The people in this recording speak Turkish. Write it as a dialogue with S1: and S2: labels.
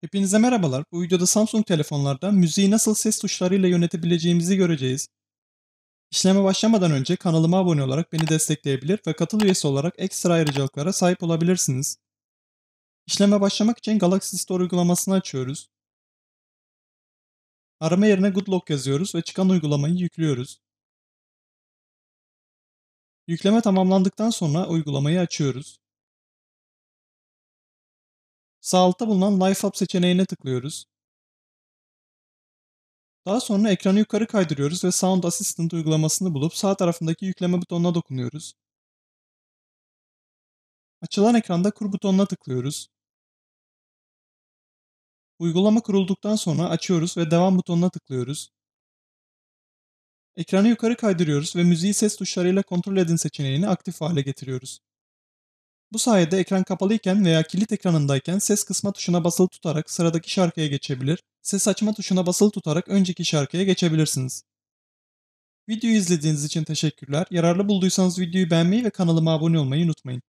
S1: Hepinize merhabalar. Bu videoda Samsung telefonlarda müziği nasıl ses tuşlarıyla yönetebileceğimizi göreceğiz. İşleme başlamadan önce kanalıma abone olarak beni destekleyebilir ve katıl üyesi olarak ekstra ayrıcalıklara sahip olabilirsiniz. İşleme başlamak için Galaxy Store uygulamasını açıyoruz. Arama yerine Good Lock yazıyoruz ve çıkan uygulamayı yüklüyoruz. Yükleme tamamlandıktan sonra uygulamayı açıyoruz. Sağ altta bulunan Life Up seçeneğine tıklıyoruz. Daha sonra ekranı yukarı kaydırıyoruz ve Sound Assistant uygulamasını bulup sağ tarafındaki yükleme butonuna dokunuyoruz. Açılan ekranda kur butonuna tıklıyoruz. Uygulama kurulduktan sonra açıyoruz ve devam butonuna tıklıyoruz. Ekranı yukarı kaydırıyoruz ve müziği ses tuşlarıyla kontrol edin seçeneğini aktif hale getiriyoruz. Bu sayede ekran kapalıyken veya kilit ekranındayken ses kısma tuşuna basılı tutarak sıradaki şarkıya geçebilir, ses açma tuşuna basılı tutarak önceki şarkıya geçebilirsiniz. Videoyu izlediğiniz için teşekkürler. Yararlı bulduysanız videoyu beğenmeyi ve kanalıma abone olmayı unutmayın.